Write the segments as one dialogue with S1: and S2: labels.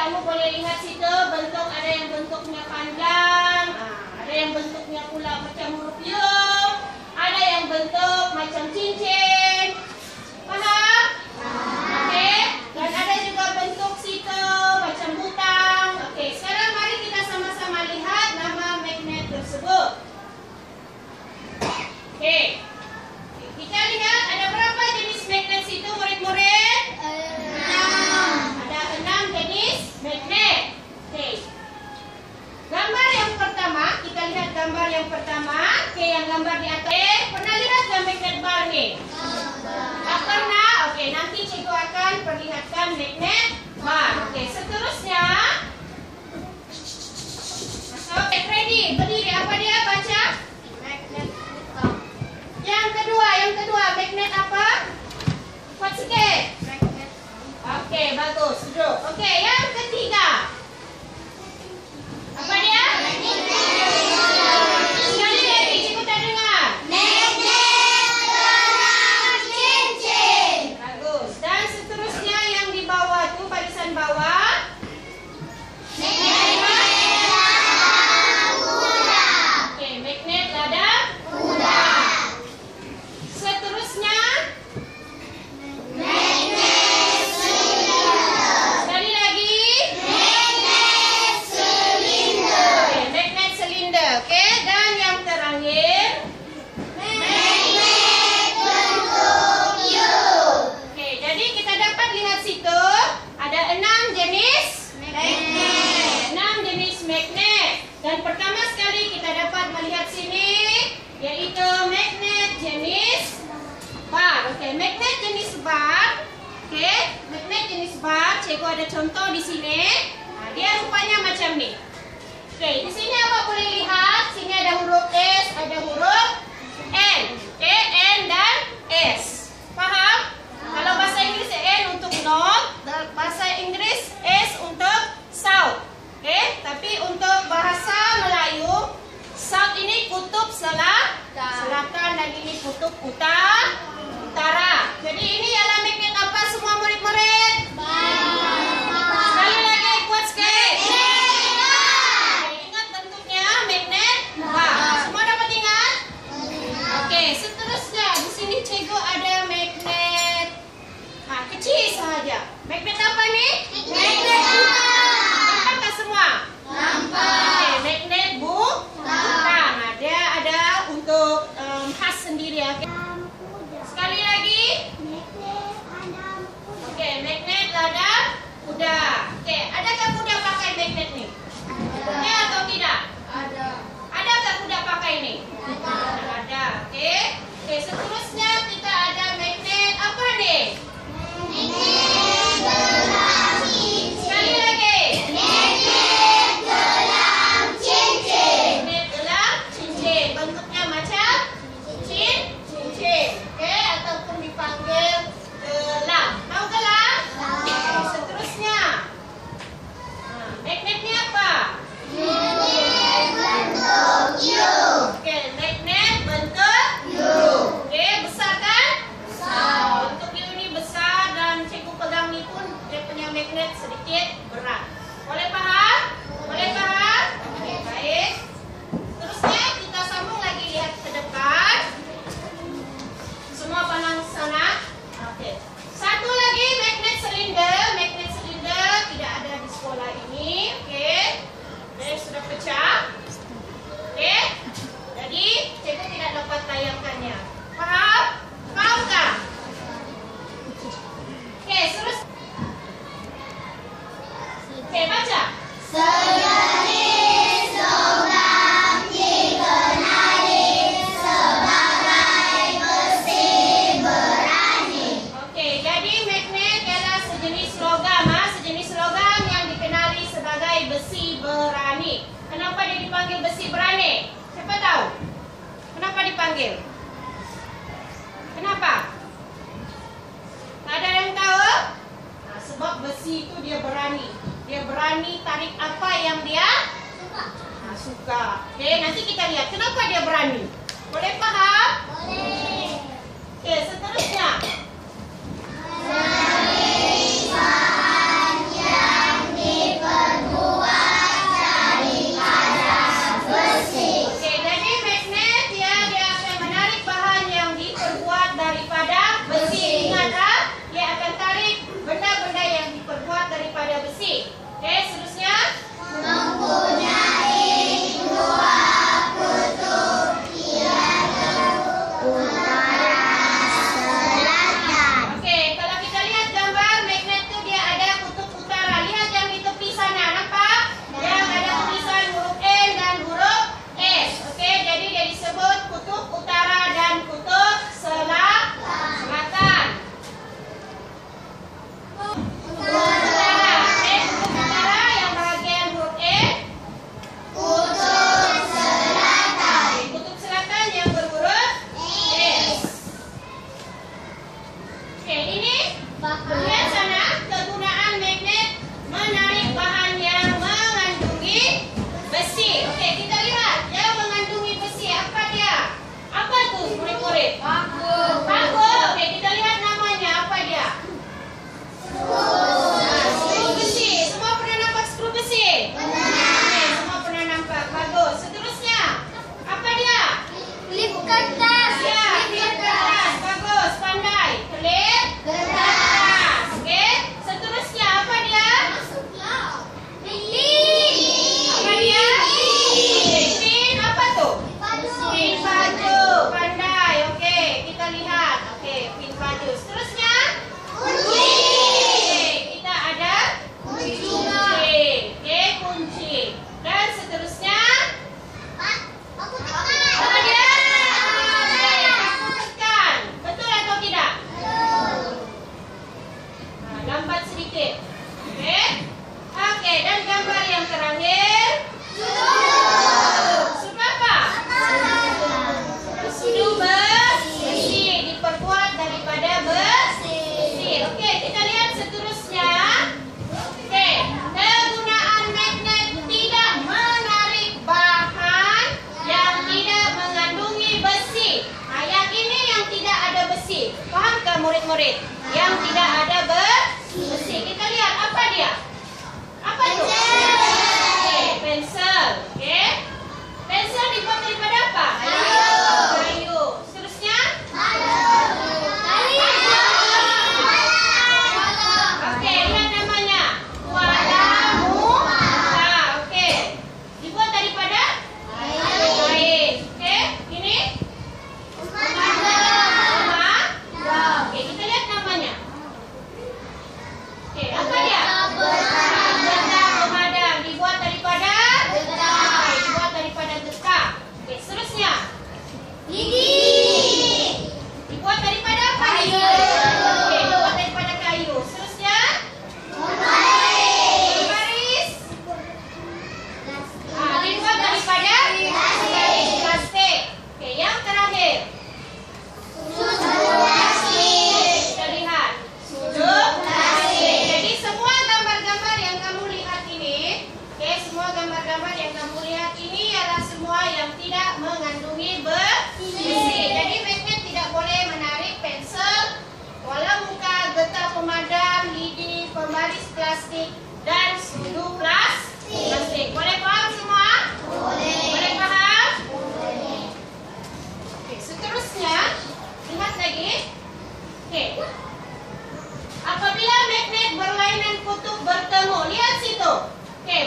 S1: kamu boleh lihat situ bentuk ada yang bentuknya panjang, ah. ada yang bentuknya pula macam huruf Y, ada yang bentuk macam cincin. Akan perlihatkan magnet bar. Okey, seterusnya. Okey, ready. Berdiri. Apa dia? Baca. Yang kedua, yang kedua. Magnet apa? Kuat sikit. Okey, bagus. Duduk. Okey, yang Cikgu ada contoh di sini. Nah, dia rupanya macam ni. Okey, di sini apa boleh lihat? Sini ada huruf S, ada huruf N. Okey, N dan S. Faham? Kalau bahasa Inggeris N untuk north, dan bahasa Inggris S untuk south. Okey, tapi untuk bahasa Melayu, south ini kutub sela, selatan dan ini kutub. Utara. Jadi ini ialah magnet apa semua murid-murid? Sekali lagi kuat sikit. Okey, ingat bentuknya magnet bar. Semua dapat ingat? Okey, seterusnya di sini cikgu ada magnet ha, kecil sahaja. Magnet apa ni? Magnet Nampak tak semua? Okey, magnet bu butang. Ha, dia ada untuk um, khas Okay. Sekali lagi. Okey, magnet lada kuda. Okey, adakah kuda pakai magnet ni? Ya atau tidak? Ada tak kuda pakai ni? Ada. Okey. Okey, seterusnya kita ada magnet apa ni? Sekali lagi. Magnet gelang cincin. Bentuknya macam cincin, cincin. Okey, ataupun dipanggil gelang. Tahu gelang? Okey, seterusnya. Ha, magnet ni apa? Okey, magnet bentuk Okey, besar kan? Bentuk U ni besar dan cikgu pegang ni pun dia punya magnet sedikit berat. Boleh faham? Boleh faham? Okey, baik. Terusnya kita sambung lagi lihat ke depan. Semua pandang sana. Okey. Satu lagi magnet silinder. Magnet silinder tidak ada di sekolah ini. Okey. Dia sudah pecah. Okey. Jadi, cikgu tidak dapat tayangkannya. Faham? Faham tak? Okey, terus. Okey, baca. Okey, jadi magnet ialah sejenis logam, ha? sejenis logam yang dikenali sebagai besi berani. Kenapa besi berani? Siapa tahu? Kenapa dipanggil? Kenapa? Ada yang tahu? Nah, sebab besi itu dia berani. Dia berani tarik apa yang dia nah, suka. Okey, nanti kita lihat kenapa dia berani. Boleh faham? Okey, seterusnya.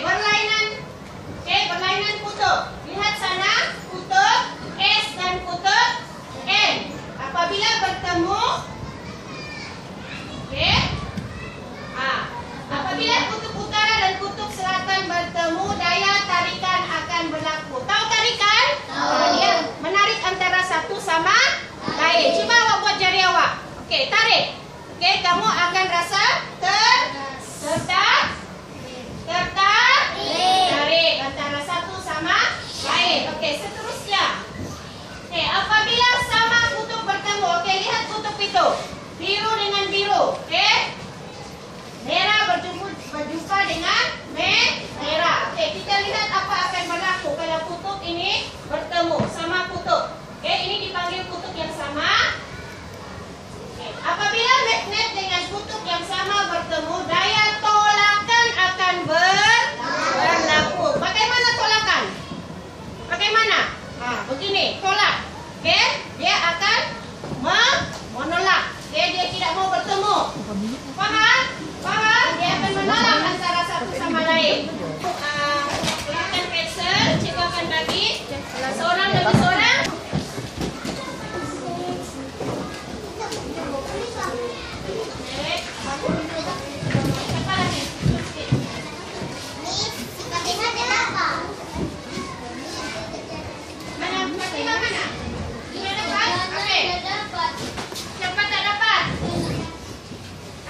S1: Berlainan. Oke, berlainan kutub. Lihat sana, kutub S dan kutub N. Apabila bertemu, oke. Ah, apabila kutub utara dan kutub selatan bertemu, daya tarikan akan berlaku. Tahu tarikan? Ah, dia menarik antara satu sama lain. Coba awak buat jari awak. Oke, tarik. Oke, kamu akan rasa ter tertak tertak tarik antara satu sama lain. Oke, seterusnya. Oke, apabila sama kutub bertemu, oke lihat kutub itu. Biru dengan biru, oke? Merah berjumpa, berjumpa dengan me- merah. Oke, kita lihat apa akan berlaku kalau kutub ini bertemu sama kutub. Oke, ini dipanggil kutub yang sama. Oke, Apabila magnet dengan kutub yang sama bertemu, daya tolakan akan ber berlaku. Bagaimana tolakan? Bagaimana? Nah, begini, tolak. Oke, dia akan me- menolak. Oke, dia tidak mau bertemu. Paham? Paham? Dia akan menolak antara satu sama lain. Uh, gunakan pensel, cikgu akan bagi seorang demi seorang. Oke. Siapa lagi? Mana? Fatimah mana? Sudah dapat? Oke. Cepat tak dapat?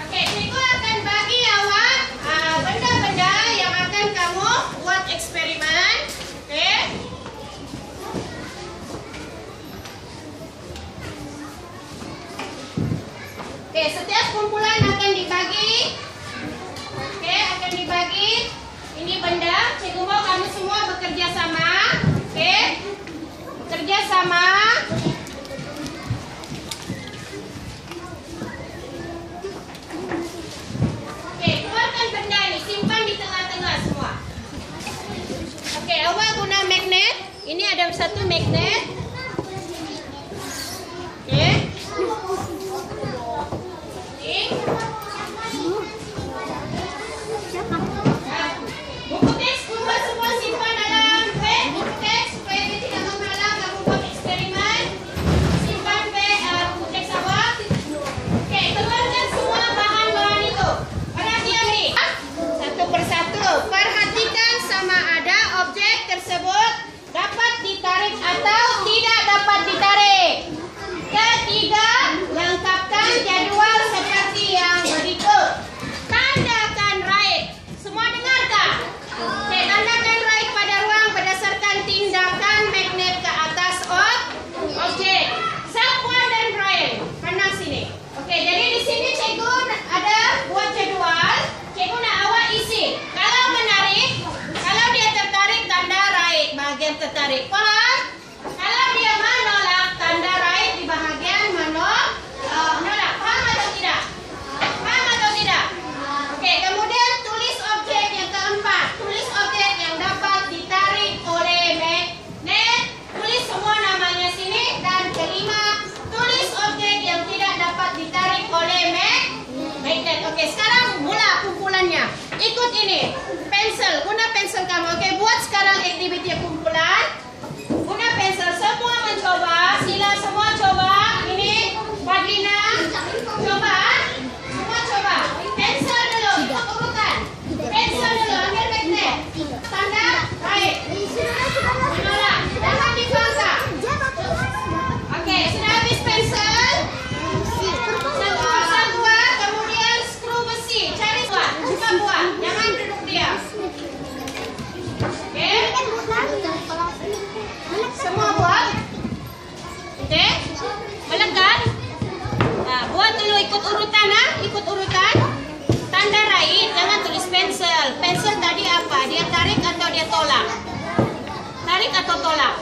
S1: Oke, cikgu akan bagi awak ah, benda-benda yang akan kamu buat eksperimen. Oke. Oke, setiap kumpulan akan dibagi. Oke, akan dibagi. Ini benda. Cikgu mau kamu semua bekerja sama. Oke. Bekerja sama. Oke, keluarkan benda ini, simpan di tengah-tengah semua. Oke, awak guna magnet. Ini ada satu magnet. darei. Qual é Ikut ini. pensil Guna pensil kamu. Oke, buat sekarang aktiviti kumpulan. ikut urutan ah, ikut urutan. Tanda rait jangan tulis pensil. Pensil tadi apa? Dia tarik atau dia tolak? Tarik atau tolak?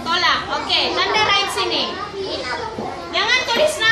S1: Tolak. Oke, okay. tanda rait sini. Jangan tulis nama.